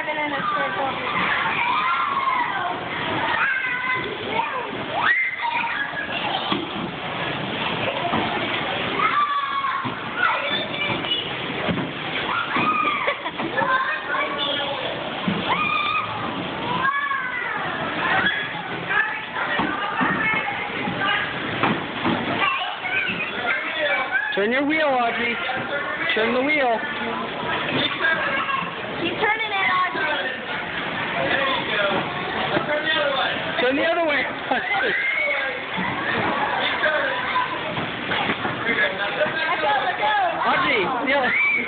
driving in a circle. Turn your wheel, Audrey. Turn the wheel. Turn the other way. Audrey, the other.